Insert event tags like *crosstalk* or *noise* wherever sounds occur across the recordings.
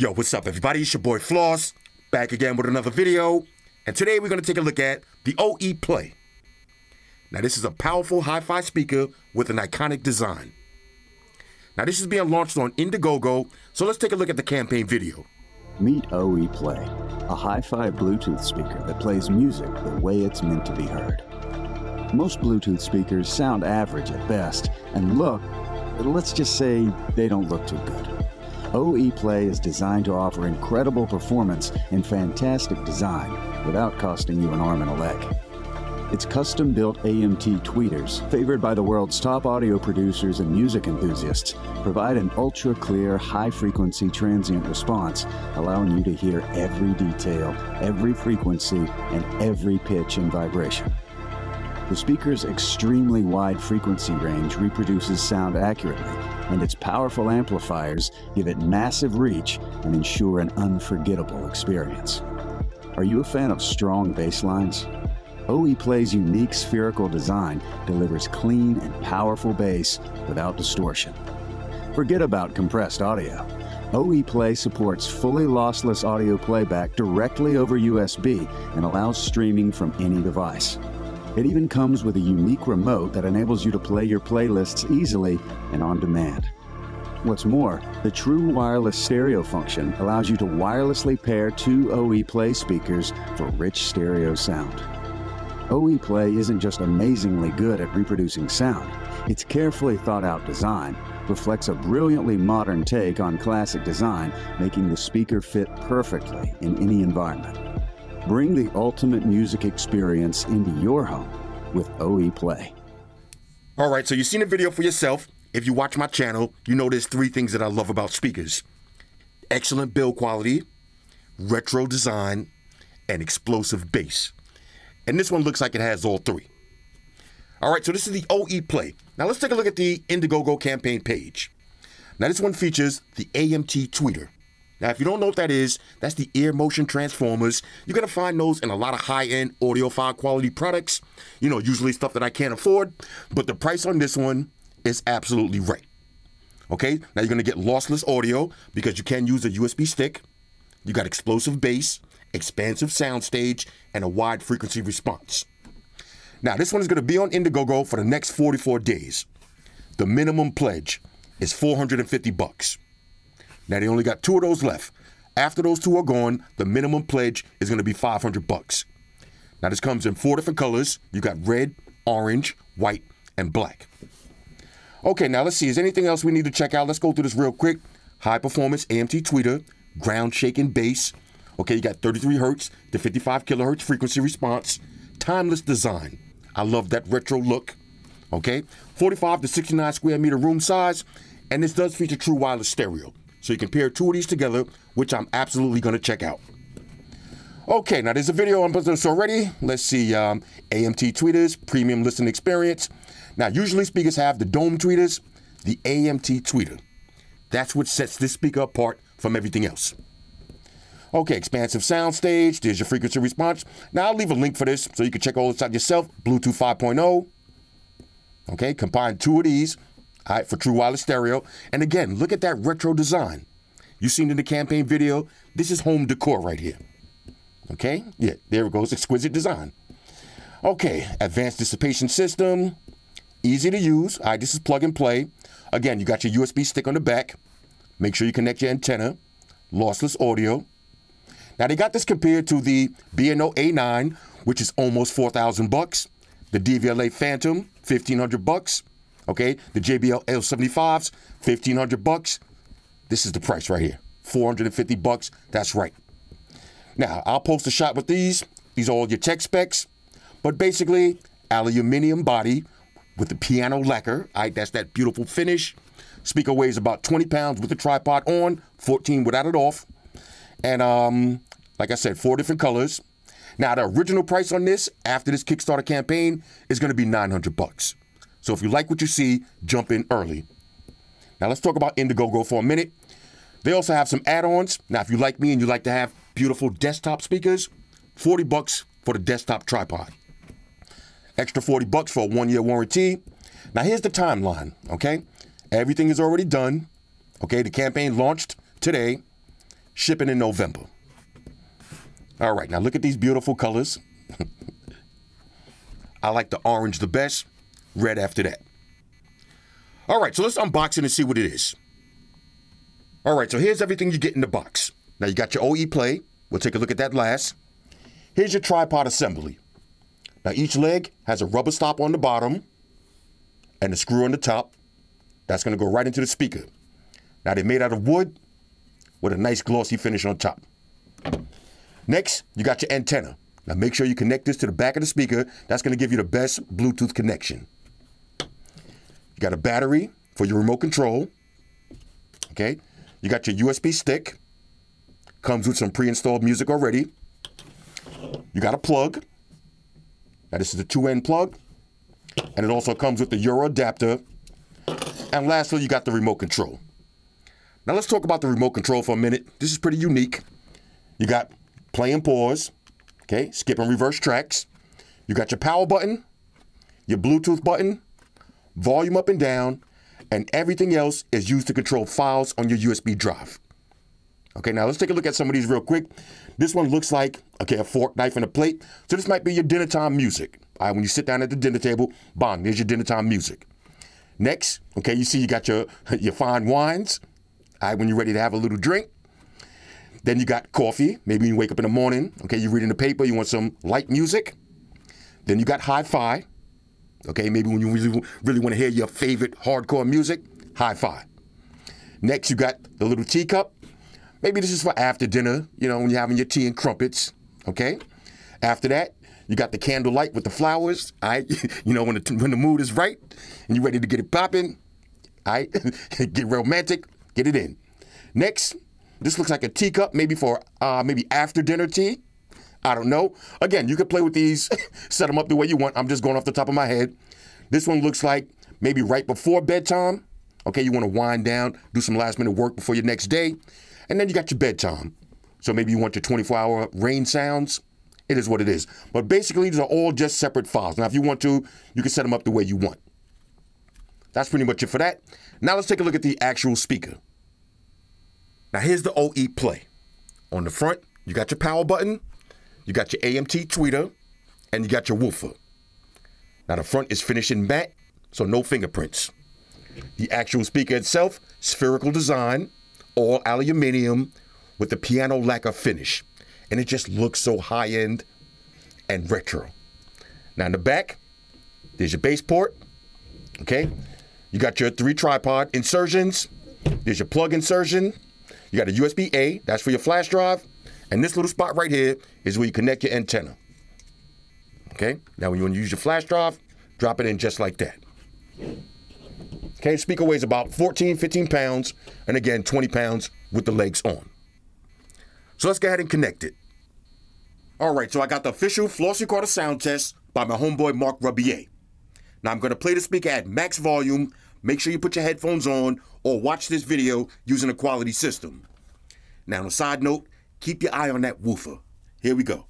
Yo, what's up, everybody? It's your boy Floss, back again with another video. And today we're going to take a look at the OE Play. Now, this is a powerful hi fi speaker with an iconic design. Now, this is being launched on Indiegogo, so let's take a look at the campaign video. Meet OE Play, a hi fi Bluetooth speaker that plays music the way it's meant to be heard. Most Bluetooth speakers sound average at best and look, let's just say, they don't look too good. OE Play is designed to offer incredible performance and fantastic design without costing you an arm and a leg. Its custom built AMT tweeters, favored by the world's top audio producers and music enthusiasts, provide an ultra clear, high frequency transient response, allowing you to hear every detail, every frequency, and every pitch and vibration. The speaker's extremely wide frequency range reproduces sound accurately, and its powerful amplifiers give it massive reach and ensure an unforgettable experience. Are you a fan of strong bass lines? OE Play's unique spherical design delivers clean and powerful bass without distortion. Forget about compressed audio. OE Play supports fully lossless audio playback directly over USB and allows streaming from any device. It even comes with a unique remote that enables you to play your playlists easily and on demand. What's more, the true wireless stereo function allows you to wirelessly pair two OE Play speakers for rich stereo sound. OE Play isn't just amazingly good at reproducing sound, its carefully thought out design reflects a brilliantly modern take on classic design, making the speaker fit perfectly in any environment. Bring the ultimate music experience into your home with OE Play. All right, so you've seen the video for yourself. If you watch my channel, you know there's three things that I love about speakers excellent build quality, retro design, and explosive bass. And this one looks like it has all three. All right, so this is the OE Play. Now let's take a look at the Indiegogo campaign page. Now this one features the AMT tweeter. Now, if you don't know what that is, that's the air motion transformers. You're to find those in a lot of high end audiophile quality products, you know, usually stuff that I can't afford. But the price on this one is absolutely right. Okay, now you're to get lossless audio because you can use a USB stick. You got explosive bass, expansive soundstage, and a wide frequency response. Now, this one is to be on Indiegogo for the next 44 days. The minimum pledge is 450 bucks. Now they only got two of those left. After those two are gone, the minimum pledge is going to be 500 bucks. Now this comes in four different colors. You got red, orange, white, and black. Okay, now let's see. Is anything else we need to check out? Let's go through this real quick. High performance AMT tweeter, ground shaking bass. Okay, you got 33 hertz to 55 kilohertz frequency response, timeless design. I love that retro look. Okay, 45 to 69 square meter room size, and this does feature true wireless stereo. So you can pair two of these together, which I'm absolutely going to check out. Okay, now there's a video on this already. Let's see, um, AMT tweeters, premium listening experience. Now, usually speakers have the dome tweeters, the AMT tweeter. That's what sets this speaker apart from everything else. Okay, expansive sound stage. There's your frequency response. Now, I'll leave a link for this so you can check all this out yourself. Bluetooth 5.0. Okay, combine two of these all right, for true wireless stereo. And again, look at that retro design. You seen in the campaign video, this is home decor right here. Okay, yeah, there it goes, exquisite design. Okay, advanced dissipation system, easy to use. All right, this is plug and play. Again, you got your USB stick on the back. Make sure you connect your antenna. Lossless audio. Now they got this compared to the B&O A9, which is almost 4,000 bucks. The Devialet Phantom, 1,500 bucks. Okay, the JBL L75s, 1500 bucks. This is the price right here. 450 bucks. That's right. Now, I'll post a shot with these. These are all your tech specs. But basically, aluminium body with the piano lacquer. Right, that's that beautiful finish. Speaker weighs about 20 pounds with the tripod on, 14 without it off. And um, like I said, four different colors. Now, the original price on this after this Kickstarter campaign is going to be 900 bucks. So if you like what you see, jump in early. Now let's talk about Indiegogo for a minute. They also have some add-ons. Now, if you like me and you like to have beautiful desktop speakers, 40 bucks for the desktop tripod. Extra 40 bucks for a one-year warranty. Now here's the timeline, okay? Everything is already done. Okay, the campaign launched today. shipping in November. All right, now look at these beautiful colors. *laughs* I like the orange the best, red after that. All right, so let's unbox it and see what it is. All right, so here's everything you get in the box. Now you got your OE play. We'll take a look at that last. Here's your tripod assembly. Now each leg has a rubber stop on the bottom and a screw on the top. That's gonna go right into the speaker. Now they're made out of wood with a nice glossy finish on top. Next, you got your antenna. Now make sure you connect this to the back of the speaker. That's gonna give you the best Bluetooth connection. You got a battery for your remote control. Okay. You got your USB stick. Comes with some pre-installed music already. You got a plug. Now this is a two-end plug. And it also comes with the Euro adapter. And lastly, you got the remote control. Now let's talk about the remote control for a minute. This is pretty unique. You got play and pause, okay, skip and reverse tracks. You got your power button, your Bluetooth button, volume up and down, and everything else is used to control files on your USB drive. Okay, now let's take a look at some of these real quick. This one looks like, okay, a fork, knife, and a plate. So this might be your dinner time music. All right, when you sit down at the dinner table, bang, there's your dinner time music. Next, okay, you see you got your, *laughs* your fine wines. All right, when you're ready to have a little drink. Then you got coffee. Maybe you wake up in the morning, okay, you're reading the paper, you want some light music. Then you got hi-fi. Okay, maybe when you really, really want to hear your favorite hardcore music, hi-fi. Next, you got the little teacup. Maybe this is for after dinner, you know, when you're having your tea and crumpets, okay? After that, you got the candlelight with the flowers, all right? *laughs* you know, when the, when the mood is right and you're ready to get it popping, all right? *laughs* get romantic, get it in. Next, this looks like a teacup, maybe for uh, maybe after dinner tea. I don't know. Again, you can play with these, *laughs* set them up the way you want. I'm just going off the top of my head. This one looks like maybe right before bedtime. Okay, you want to wind down, do some last minute work before your next day. And then you got your bedtime. So maybe you want your 24 hour rain sounds. It is what it is. But basically, these are all just separate files. Now, if you want to, you can set them up the way you want. That's pretty much it for that. Now let's take a look at the actual speaker. Now here's the OE play. On the front, you got your power button, you got your AMT tweeter, and you got your woofer. Now the front is finished in matte, so no fingerprints. The actual speaker itself, spherical design, all aluminium with the piano lacquer finish. And it just looks so high end and retro. Now in the back, there's your bass port. Okay. You got your three tripod insertions. There's your plug insertion. You got a USB A, that's for your flash drive. And this little spot right here is where you connect your antenna. Okay, now when you want to use your flash drive, drop it in just like that. Okay, speaker weighs about 14, 15 pounds, and again, 20 pounds with the legs on. So let's go ahead and connect it. All right, so I got the official Flossy Carter sound test by my homeboy Mark Rebier. Now I'm going to play the speaker at max volume. Make sure you put your headphones on or watch this video using a quality system. Now, on a side note, keep your eye on that woofer. Here we go.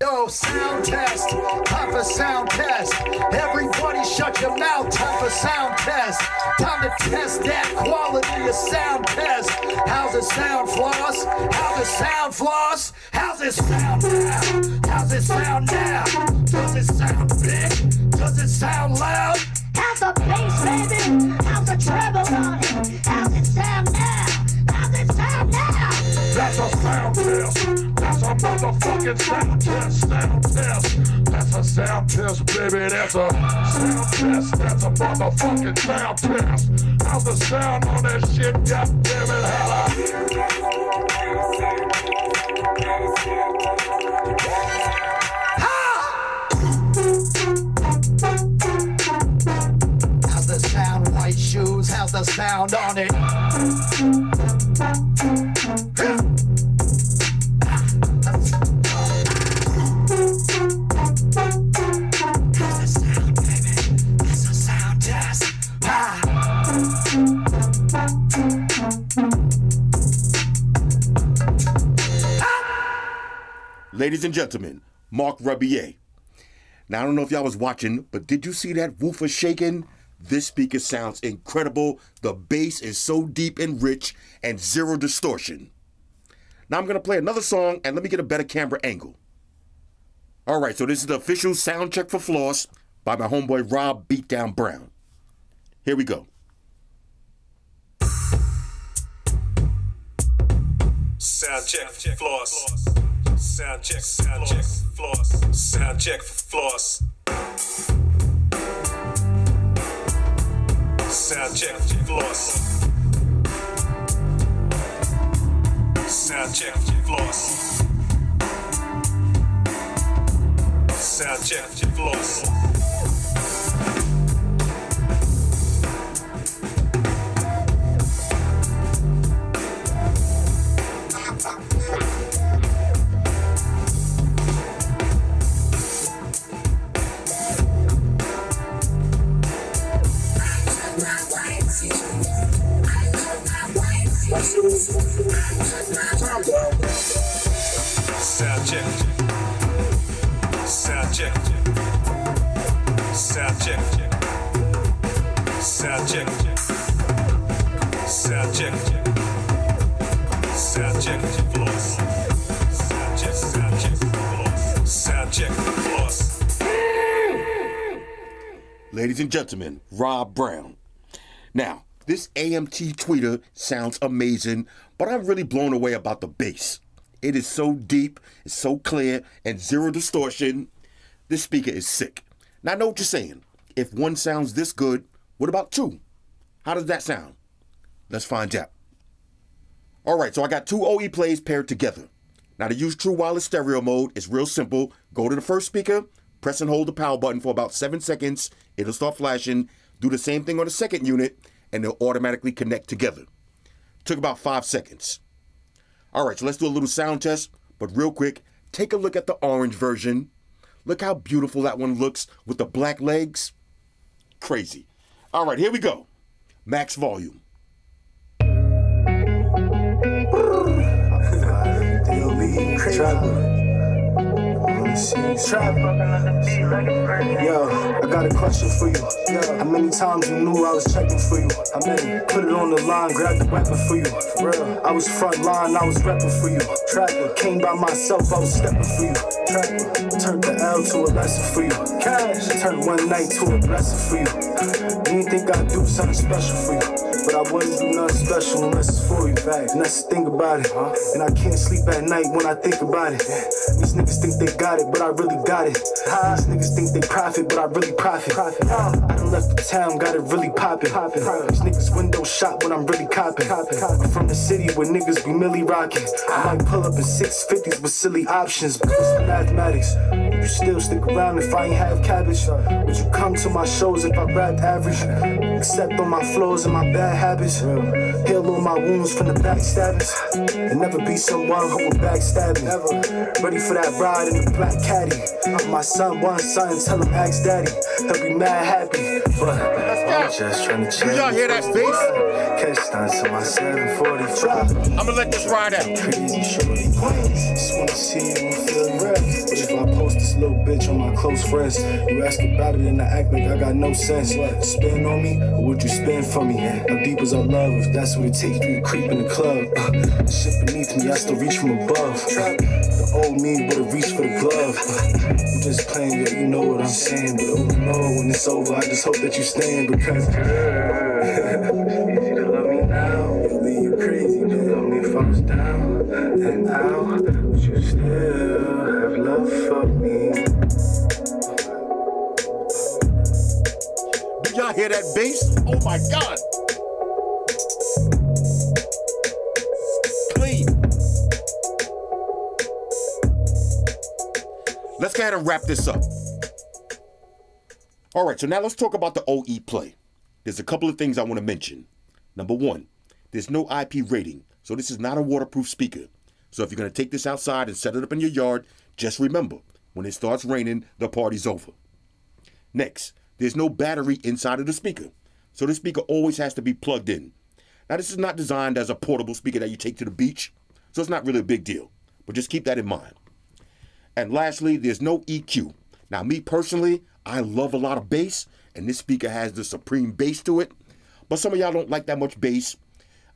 Yo, sound test, time for sound test. Everybody shut your mouth, time for sound test. Time to test that quality of sound test. How's it sound, Floss? How's it sound, Floss? How's it sound now? How's it sound now? Does it sound big? Does it sound loud? How's the bass, baby? How's the treble motherfucking sound test. Sound test. That's a sound test, baby. That's a sound test. That's a motherfucking sound test. How's the sound on that shit? God damn it, hella. How's the sound? White shoes. How's the sound on it? Gentlemen, Mark Rebier. Now, I don't know if y'all was watching, but did you see that woofer shaking? This speaker sounds incredible. The bass is so deep and rich and zero distortion. Now I'm gonna play another song and let me get a better camera angle. All right, so this is the official sound check for Floss by my homeboy Rob Beatdown Brown. Here we go. Sound check for floss. Sound check, sound check floss. Sound check for floss. Sound check floss. Ladies and gentlemen, Rob Brown. Now, this AMT tweeter sounds amazing, but I'm really blown away about the bass. It is so deep, it's so clear, and zero distortion. This speaker is sick. Now, I know what you're saying. If one sounds this good, what about two? How does that sound? Let's find out. All right, so I got two OE plays paired together. Now, to use true wireless stereo mode, it's real simple. Go to the first speaker, press and hold the power button for about seven seconds. It'll start flashing. Do the same thing on the second unit, and they'll automatically connect together. Took about five seconds. All right, so let's do a little sound test. But real quick, take a look at the orange version. Look how beautiful that one looks with the black legs. Crazy. All right, here we go. Max volume. DLB, Yo, I got a question for you. How many times you knew I was checking for you? How many? Put it on the line, grab the weapon for you. For real. I was front line, I was repping for you. Trapper came by myself, I was stepping for you. Trapper turned the L to a lesson for you. Cash turned one night to a blessing for you. You didn't think I'd do something special for you, but I wouldn't do nothing special unless it's for you. And that's the thing about it. And I can't sleep at night when I think about it. These niggas think they got it, but I really got it. These niggas think they profit, but I really profit. I done left the town, got it really poppin'. These niggas window shop when I'm really copping. I'm from the city where niggas be milli rockin'. I might pull up in 650s with silly options, but it's mathematics. You still stick around if I ain't have cabbage. Would you come to my shows if I rap average? Except on my flaws and my bad habits. Heal all my wounds from the backstabbers. And never be someone who will backstab me. Ready for that ride in the black caddy. My son wants something, tell him ask daddy. He'll be mad happy. But I'm just trying to chill. Did y'all hear that bass? Catch stunts in my 745. I'm gonna let this ride out. Crazy shorty. Just wanna see you and feel this little bitch on my close friends? You ask about it and I act like I got no sense. What? Spend on me or would you spend for me? How deep is our love if that's what it takes you to creep in the club? Uh, shit beneath me, I still reach from above. Uh, the old me would have reached for the glove. Uh, you just playing, yeah, you know what I'm saying. But oh no, when it's over, I just hope that you stand because. *laughs* Easy to love me now, it'll leave you crazy. But love me if I was down and out. Would you still hear that bass? Oh my God. Clean. Let's go ahead and wrap this up. All right, so now let's talk about the OE play. There's a couple of things I want to mention. Number one, there's no IP rating, so this is not a waterproof speaker. So if you're going to take this outside and set it up in your yard, just remember when it starts raining, the party's over. Next, there's no battery inside of the speaker, so the speaker always has to be plugged in. Now, this is not designed as a portable speaker that you take to the beach, so it's not really a big deal, but just keep that in mind. And lastly, there's no EQ. Now, me personally, I love a lot of bass, and this speaker has the supreme bass to it, but some of y'all don't like that much bass.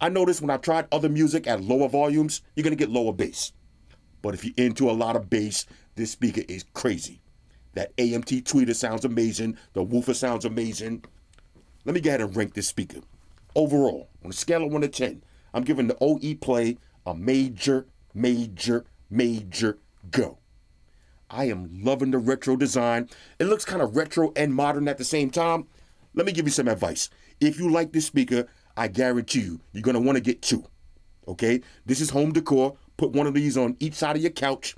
I noticed when I tried other music at lower volumes, you're gonna get lower bass. But if you're into a lot of bass, this speaker is crazy. That AMT tweeter sounds amazing. The woofer sounds amazing. Let me go ahead and rank this speaker. Overall, on a scale of 1 to 10, I'm giving the OE Play a major, major, major go. I am loving the retro design. It looks kind of retro and modern at the same time. Let me give you some advice. If you like this speaker, I guarantee you, you're going to want to get two. Okay? This is home decor. Put one of these on each side of your couch.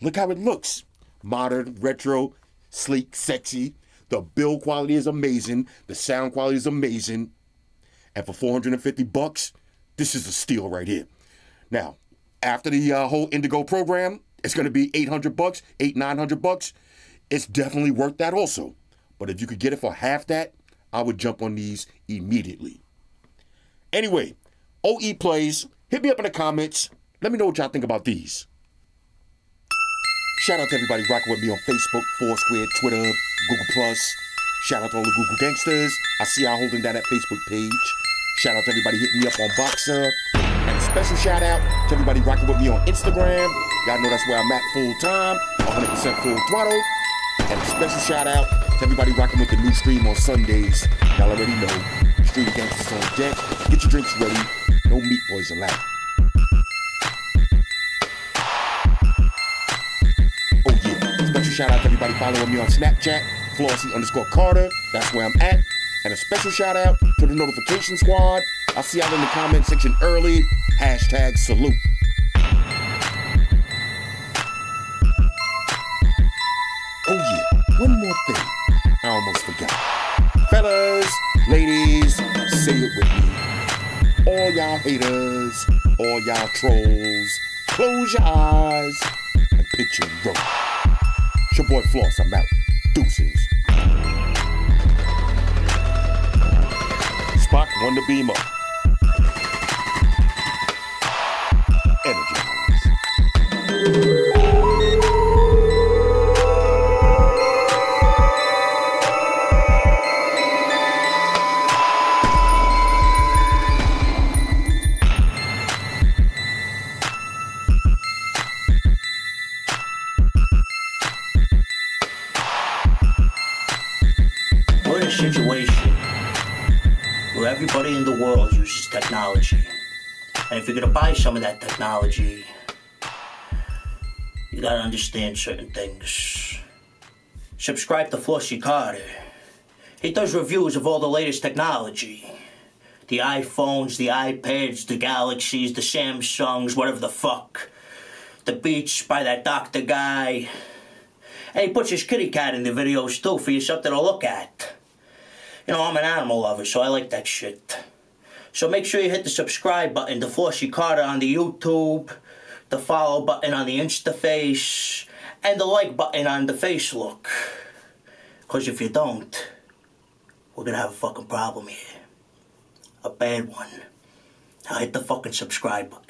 Look how it looks. Modern, retro, sleek, sexy. The build quality is amazing. The sound quality is amazing. And for 450 bucks, this is a steal right here. Now, after the uh, whole Indigo program, it's going to be 800 bucks, 8 900 bucks. It's definitely worth that also. But if you could get it for half that, I would jump on these immediately. Anyway, OE plays. Hit me up in the comments. Let me know what y'all think about these. Shout out to everybody rocking with me on Facebook, Foursquare, Twitter, Google Plus. Shout out to all the Google gangsters. I see y'all holding down that Facebook page. Shout out to everybody hitting me up on Voxer. And a special shout out to everybody rocking with me on Instagram. Y'all know that's where I'm at full time, 100% full throttle. And a special shout out to everybody rocking with the new stream on Sundays. Y'all already know. Street Gangsters on deck. Get your drinks ready. No meat boys allowed. Shout out to everybody following me on Snapchat. Flossy underscore Carter. That's where I'm at. And a special shout out to the notification squad. I'll see y'all in the comment section early. Hashtag salute. Oh yeah, one more thing. I almost forgot. Fellas, ladies, say it with me. All y'all haters, all y'all trolls, close your eyes and picture roll. It's your boy Floss, I'm out. Deuces. Spock, one to beam up. Energize. And if you're gonna buy some of that technology, you gotta understand certain things. Subscribe to Flossy Carter. He does reviews of all the latest technology. The iPhones, the iPads, the Galaxies, the Samsungs, whatever the fuck. The Beats by that doctor guy. And he puts his kitty cat in the videos too for you something to look at. You know, I'm an animal lover, so I like that shit. So make sure you hit the subscribe button to Flossy Carter on the YouTube, the follow button on the Instaface, and the like button on the Facelook. Because if you don't, we're gonna have a fucking problem here. A bad one. Now hit the fucking subscribe button.